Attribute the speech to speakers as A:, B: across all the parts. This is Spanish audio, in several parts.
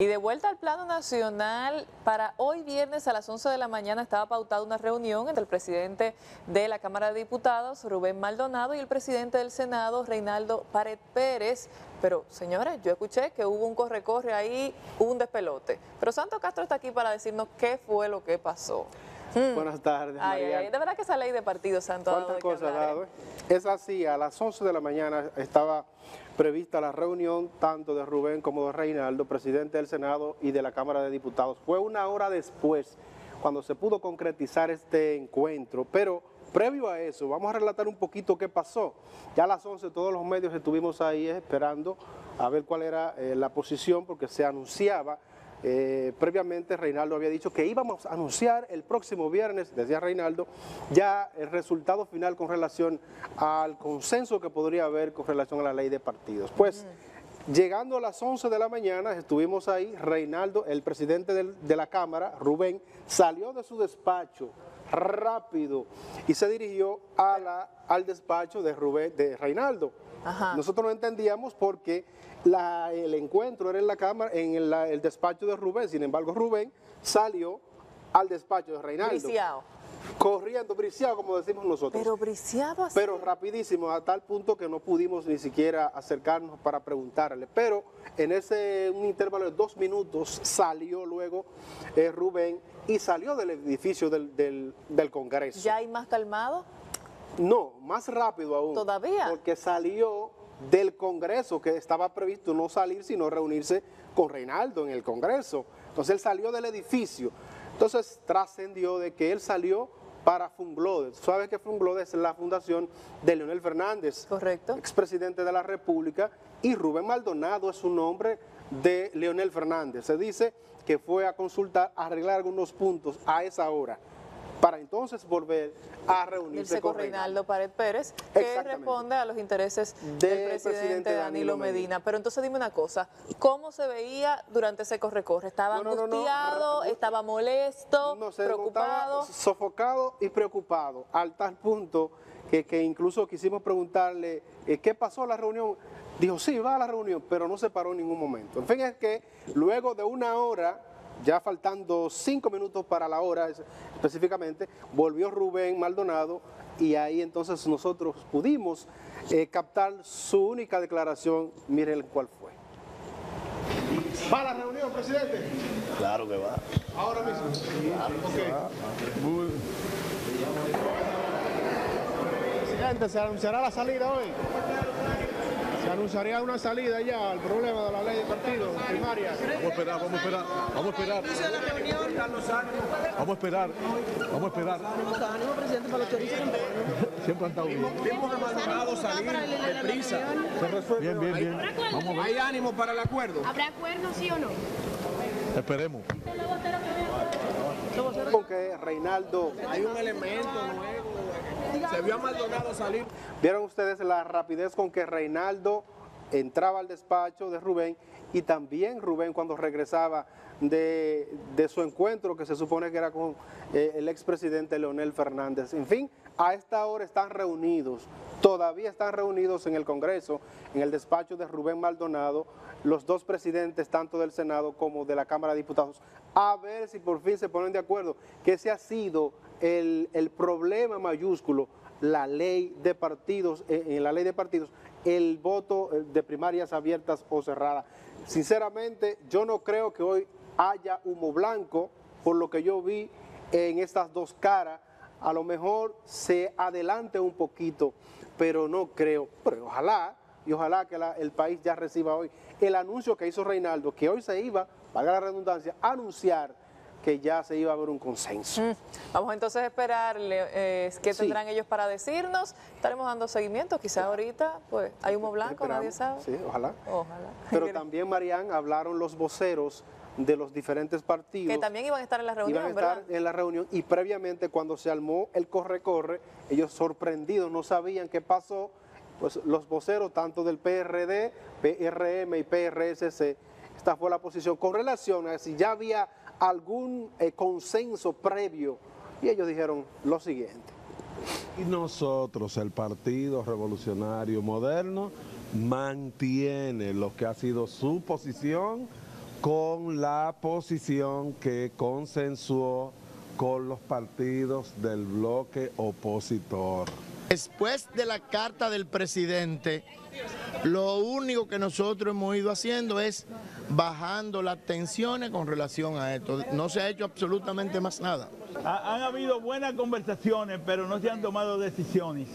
A: Y de vuelta al plano nacional, para hoy viernes a las 11 de la mañana estaba pautada una reunión entre el presidente de la Cámara de Diputados, Rubén Maldonado, y el presidente del Senado, Reinaldo Pared Pérez. Pero, señores, yo escuché que hubo un corre-corre ahí, un despelote. Pero Santo Castro está aquí para decirnos qué fue lo que pasó.
B: Hmm. Buenas tardes,
A: ay,
B: María.
A: Ay, de verdad que esa ley de partido, Santo,
B: ¿Cuántas cosas ha dado? Es así, a las 11 de la mañana estaba prevista la reunión tanto de Rubén como de Reinaldo, presidente del Senado y de la Cámara de Diputados. Fue una hora después cuando se pudo concretizar este encuentro, pero previo a eso, vamos a relatar un poquito qué pasó. Ya a las 11 todos los medios estuvimos ahí esperando a ver cuál era eh, la posición porque se anunciaba eh, previamente Reinaldo había dicho que íbamos a anunciar el próximo viernes, decía Reinaldo, ya el resultado final con relación al consenso que podría haber con relación a la ley de partidos. Pues llegando a las 11 de la mañana, estuvimos ahí, Reinaldo, el presidente de la Cámara, Rubén, salió de su despacho rápido y se dirigió a la, al despacho de, Rubén, de Reinaldo. Nosotros no entendíamos porque el encuentro era en la cámara, en el, despacho de Rubén, sin embargo Rubén salió al despacho de Reinaldo.
A: Briciado.
B: Corriendo, briciado como decimos nosotros.
A: Pero briciado así.
B: Pero rapidísimo, a tal punto que no pudimos ni siquiera acercarnos para preguntarle. Pero en ese un intervalo de dos minutos salió luego eh, Rubén y salió del edificio del, del Congreso.
A: ¿Ya hay más calmado?
B: No, más rápido aún.
A: ¿Todavía?
B: Porque salió del Congreso, que estaba previsto no salir, sino reunirse con Reinaldo en el Congreso. Entonces él salió del edificio. Entonces trascendió de que él salió para Funglode. ¿Sabes que Funglode es la fundación de Leonel Fernández?
A: Correcto.
B: Expresidente de la República. Y Rubén Maldonado es un nombre de Leonel Fernández. Se dice que fue a consultar, a arreglar algunos puntos a esa hora para entonces volver a reunirse
A: con, Reinaldo Pared Pérez, que responde a los intereses del, presidente, Danilo Medina. Pero entonces dime una cosa, ¿cómo se veía durante ese corre-corre? ¿Estaba angustiado, estaba molesto, preocupado?
B: sofocado y preocupado, al tal punto que, incluso quisimos preguntarle eh, qué pasó en la reunión. Dijo, sí, va a la reunión, pero no se paró en ningún momento. En fin, es que luego de una hora ya faltando cinco minutos para la hora específicamente, volvió Rubén Maldonado y ahí entonces nosotros pudimos eh, captar su única declaración, miren cuál fue. ¿Va a la reunión, presidente?
C: Claro que va.
B: Ahora mismo. Claro Presidente, ¿se anunciará la salida hoy? Anunciaría una salida ya al problema de la ley de partido primaria.
C: Vamos a esperar, vamos a esperar, vamos a esperar. Vamos a esperar, vamos a esperar. presidente, para los Siempre han estado bien.
D: Hemos abandonado salir de prisa.
C: Bien, bien, bien.
D: Vamos a ver. ¿Hay ánimo para el acuerdo?
E: ¿Habrá acuerdo, sí o no?
C: Esperemos.
B: Porque Reinaldo...
D: Hay un elemento nuevo se vio a Maldonado salir.
B: Vieron ustedes la rapidez con que Reinaldo entraba al despacho de Rubén y también Rubén cuando regresaba de, su encuentro que se supone que era con eh, el expresidente Leonel Fernández. En fin, a esta hora están reunidos, todavía están reunidos en el Congreso, en el despacho de Rubén Maldonado, los dos presidentes tanto del Senado como de la Cámara de Diputados, a ver si por fin se ponen de acuerdo, que ese ha sido el, problema mayúsculo, la ley de partidos, eh, en la ley de partidos, el voto eh, de primarias abiertas o cerradas. Sinceramente, yo no creo que hoy haya humo blanco, por lo que yo vi en estas dos caras, a lo mejor se adelante un poquito, pero no creo, pero ojalá, y ojalá que el país ya reciba hoy el anuncio que hizo Reinaldo, que hoy se iba, valga la redundancia, anunciar que ya se iba a haber un consenso. Mm.
A: Vamos entonces a esperar eh, qué tendrán ellos para decirnos. Estaremos dando seguimiento, quizás ahorita pues hay humo blanco, nadie sabe.
B: Sí, ojalá. Ojalá. Pero también, Marían, hablaron los voceros de los diferentes partidos.
A: Que también iban a estar en la reunión,
B: Iban a estar en la reunión y previamente cuando se armó el corre-corre, ellos sorprendidos, no sabían qué pasó, pues los voceros tanto del PRD, PRM y PRSC, esta fue la posición con relación a si ya había algún eh, consenso previo y ellos dijeron lo siguiente.
C: Y nosotros, el Partido Revolucionario Moderno, mantiene lo que ha sido su posición
E: con la posición que consensuó con los partidos del bloque opositor.
F: Después de la carta del presidente, lo único que nosotros hemos ido haciendo es bajando las tensiones con relación a esto. No se ha hecho absolutamente más nada.
G: Ha- han habido buenas conversaciones, pero no se han tomado decisiones.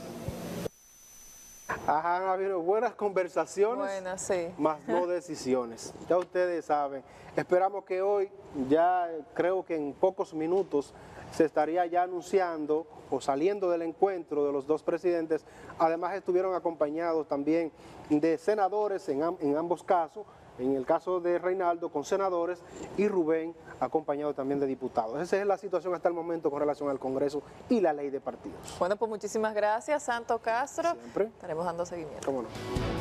B: Ajá, han habido buenas conversaciones,
A: Buenas, sí.
B: más no decisiones. Ya ustedes saben. Esperamos que hoy, ya creo que en pocos minutos, se estaría ya anunciando o saliendo del encuentro de los dos presidentes. Además estuvieron acompañados también de senadores en, am- en ambos casos, en el caso de Reinaldo con senadores y Rubén acompañado también de diputados. Esa es la situación hasta el momento con relación al Congreso y la ley de partidos.
A: Bueno, pues muchísimas gracias, Santo Castro.
B: Siempre.
A: Estaremos dando seguimiento.
B: ¿Cómo no?